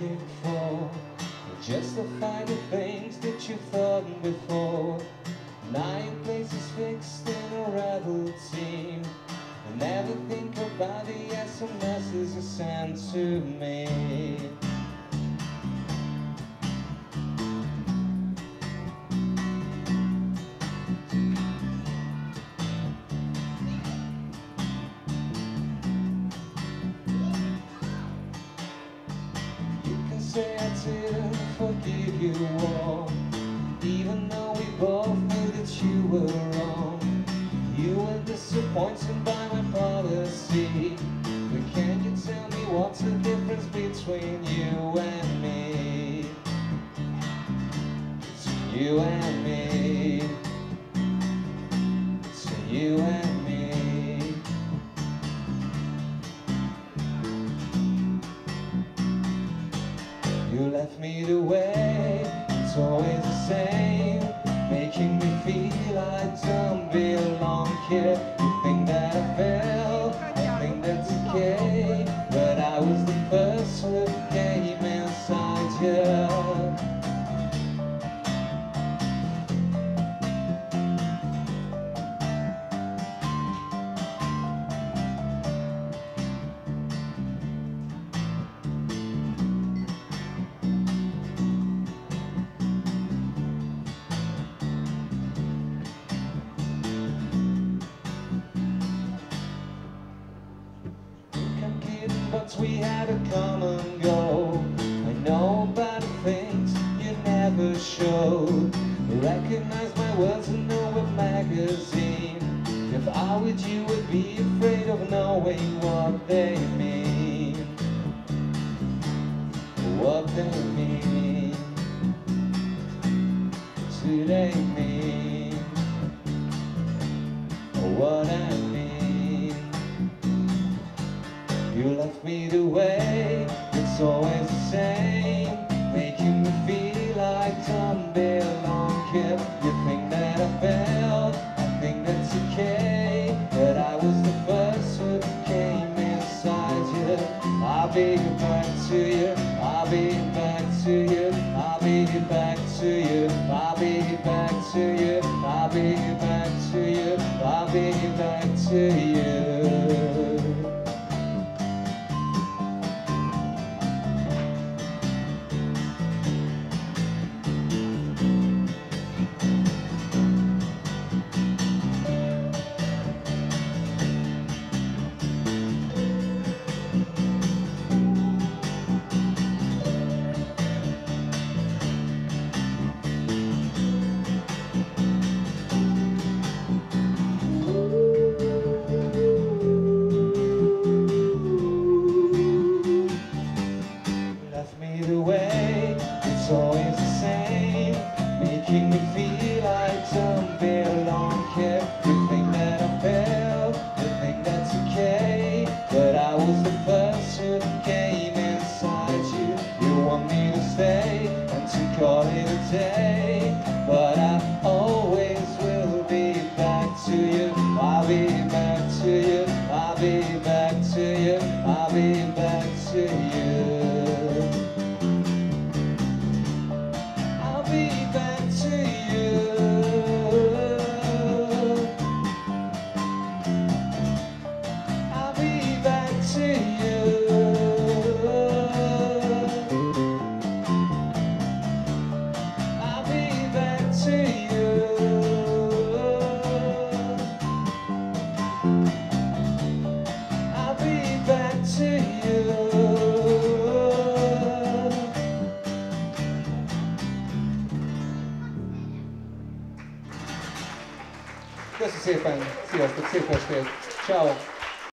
looking for. Justify the things that you thought before. Nine places fixed in a rebel team I never think about the SMSs you sent to me I didn't forgive you all. Even though we both knew that you were wrong. You were disappointed by my policy. But can you tell me what's the difference between you and me? It's you and me. It's you and me left me the way, it's always the same Making me feel I don't belong here. You think that I fell, I think that's okay But I was the first who came inside you but we had a common goal. I know about things you never showed. Recognize my words in a magazine. If I were you, would be afraid of knowing what they mean. What they mean. They mean You left me the way, it's always the same. Making me feel I don't belong here You think that I failed, I think that's okay. But I was the first who came inside you. I'll be back to you, I'll be back to you I'll be back to you, I'll be back to you I'll be back to you, I'll be back to you Köszi szépen, sziasztok, szép estét, ciao.